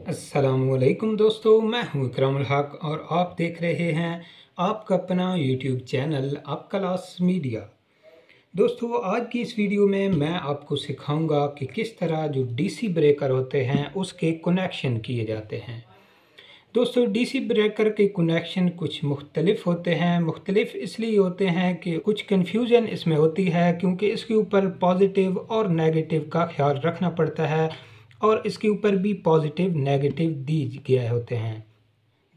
असलकुम दोस्तों, मैं हूँ इकरामुल हक और आप देख रहे हैं आपका अपना यूट्यूब चैनल आप क्लास मीडिया दोस्तों, आज की इस वीडियो में मैं आपको सिखाऊँगा कि किस तरह जो डीसी ब्रेकर होते हैं, उसके कनेक्शन किए जाते हैं। दोस्तों डीसी ब्रेकर के कनेक्शन कुछ मुख्तलिफ़ होते हैं। मुख्तलिफ़ इसलिए होते हैं कि कुछ कन्फ्यूज़न इसमें होती है, क्योंकि इसके ऊपर पॉजिटिव और नेगेटिव का ख्याल रखना पड़ता है। और इसके ऊपर भी पॉजिटिव नेगेटिव दी गए होते हैं।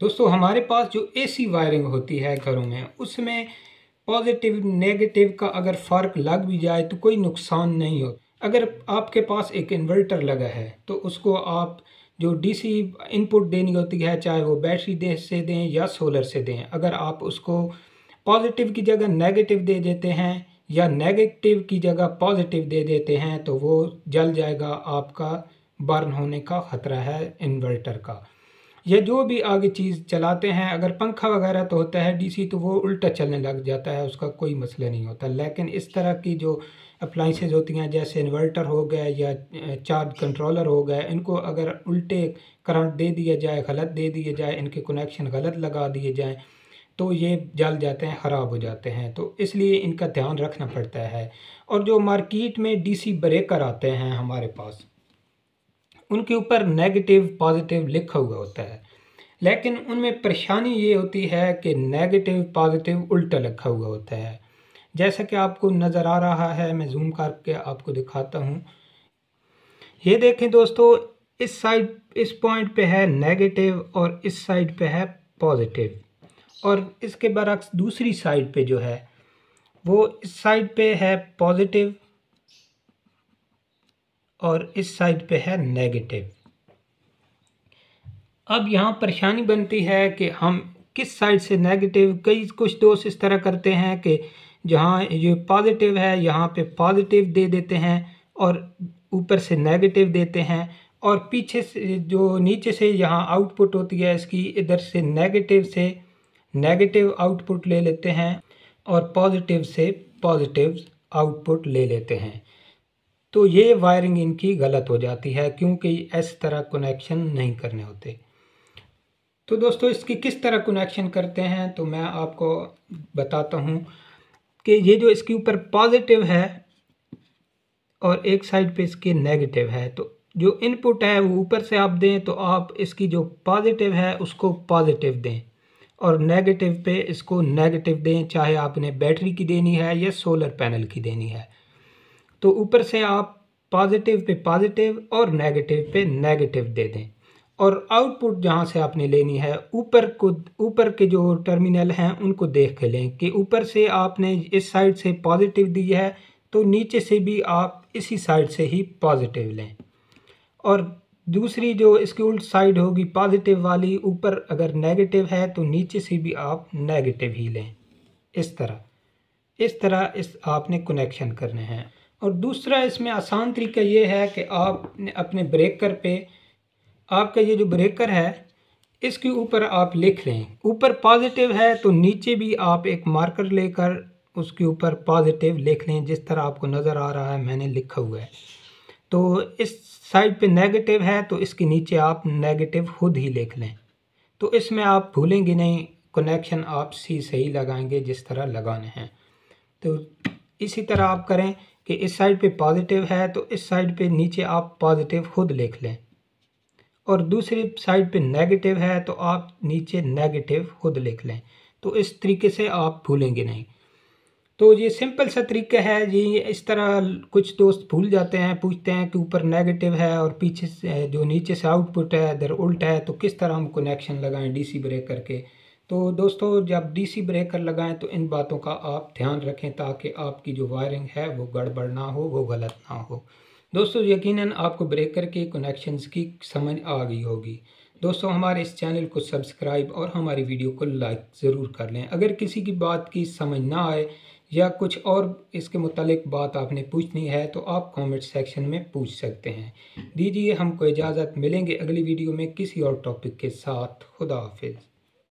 दोस्तों, हमारे पास जो एसी वायरिंग होती है घरों में, उसमें पॉजिटिव नेगेटिव का अगर फ़र्क लग भी जाए तो कोई नुकसान नहीं हो। अगर आपके पास एक इन्वर्टर लगा है तो उसको आप जो डीसी इनपुट देनी होती है, चाहे वो बैटरी दे, से दें या सोलर से दें, अगर आप उसको पॉजिटिव की जगह नेगेटिव दे देते हैं या नेगेटिव की जगह पॉजिटिव दे देते हैं तो वो जल जाएगा आपका बर्न होने का ख़तरा है इन्वर्टर का। या जो भी आगे चीज़ चलाते हैं, अगर पंखा वगैरह तो होता है डीसी तो वो उल्टा चलने लग जाता है, उसका कोई मसला नहीं होता। लेकिन इस तरह की जो अप्लाइंसेज होती हैं, जैसे इन्वर्टर हो गया या चार्ज कंट्रोलर हो गया, इनको अगर उल्टे करंट दे दिया जाए, गलत दे दिए जाए, इनके कनेक्शन गलत लगा दिए जाएँ तो ये जल जाते हैं, ख़राब हो जाते हैं। तो इसलिए इनका ध्यान रखना पड़ता है। और जो मार्केट में डीसी ब्रेकर आते हैं हमारे पास उनके ऊपर नेगेटिव पॉजिटिव लिखा हुआ होता है। लेकिन उनमें परेशानी ये होती है कि नेगेटिव पॉजिटिव उल्टा लिखा हुआ होता है। जैसा कि आपको नज़र आ रहा है, मैं जूम करके आपको दिखाता हूँ। ये देखें दोस्तों, इस साइड इस पॉइंट पे है नेगेटिव और इस साइड पे है पॉजिटिव और इसके बरक्स दूसरी साइड पे जो है, वो इस साइड पे है पॉजिटिव और इस साइड पे है नेगेटिव। अब यहाँ परेशानी बनती है कि हम किस साइड से नेगेटिव, कई कुछ दोस्त इस तरह करते हैं कि जहाँ ये पॉजिटिव है, यहाँ पे पॉजिटिव दे देते हैं और ऊपर से नेगेटिव देते हैं और पीछे से जो नीचे से यहाँ आउटपुट होती है, इसकी इधर से नेगेटिव से नेगेटिव आउटपुट ले लेते हैं और पॉजिटिव से पॉजिटिव आउटपुट ले लेते हैं। तो ये वायरिंग इनकी गलत हो जाती है क्योंकि इस तरह कनेक्शन नहीं करने होते। तो दोस्तों, इसकी किस तरह कनेक्शन करते हैं? तो मैं आपको बताता हूँ कि ये जो इसके ऊपर पॉजिटिव है और एक साइड पे इसके नेगेटिव है। तो जो इनपुट है वो ऊपर से आप दें तो आप इसकी जो पॉजिटिव है उसको पॉजिटिव दें और नेगेटिव पे इसको नेगेटिव दें, चाहे आपने बैटरी की देनी है या सोलर पैनल की देनी है। तो ऊपर से आप पॉजिटिव पे पॉजिटिव और नेगेटिव पे नेगेटिव दे दें। और आउटपुट जहाँ से आपने लेनी है, ऊपर को, ऊपर के जो टर्मिनल हैं, उनको देख के लें कि ऊपर से आपने इस साइड से पॉजिटिव दी है तो नीचे से भी आप इसी साइड से ही पॉजिटिव लें। और दूसरी जो इसकी उल्ट साइड होगी पॉजिटिव वाली, ऊपर अगर नेगेटिव है तो नीचे से भी आप नेगेटिव ही लें। इस तरह इस तरह इस आपने कनेक्शन करने हैं। और दूसरा इसमें आसान तरीका ये है कि आप अपने ब्रेकर पे, आपका ये जो ब्रेकर है, इसके ऊपर आप लिख लें। ऊपर पॉजिटिव है तो नीचे भी आप एक मार्कर लेकर उसके ऊपर पॉजिटिव लिख लें, जिस तरह आपको नज़र आ रहा है, मैंने लिखा हुआ है। तो इस साइड पे नेगेटिव है तो इसके नीचे आप नेगेटिव खुद ही लिख लें। तो इसमें आप भूलेंगे नहीं कनेक्शन आप सी सही लगाएँगे जिस तरह लगाने हैं। तो इसी तरह आप करें। कि इस साइड पे पॉजिटिव है तो इस साइड पे नीचे आप पॉजिटिव खुद लिख लें। और दूसरी साइड पे नेगेटिव है तो आप नीचे नेगेटिव खुद लिख लें। तो इस तरीके से आप भूलेंगे नहीं। तो ये सिंपल सा तरीका है ये इस तरह कुछ दोस्त भूल जाते हैं, पूछते हैं कि ऊपर नेगेटिव है और पीछे से, जो नीचे से आउटपुट है, इधर उल्ट है तो किस तरह हम कनेक्शन लगाएँ डीसी ब्रेक करके। तो दोस्तों, जब डीसी ब्रेकर लगाएँ तो इन बातों का आप ध्यान रखें ताकि आपकी जो वायरिंग है, वो गड़बड़ ना हो, वो गलत ना हो। दोस्तों, यकीनन आपको ब्रेकर के कनेक्शंस की समझ आ गई होगी। दोस्तों, हमारे इस चैनल को सब्सक्राइब और हमारी वीडियो को लाइक ज़रूर कर लें। अगर किसी की बात की समझ ना आए या कुछ और इसके मतलब बात आपने पूछनी है तो आप कमेंट सेक्शन में पूछ सकते हैं। दीजिए, हमको इजाज़त। मिलेंगे अगली वीडियो में किसी और टॉपिक के साथ। खुदा हाफिज़।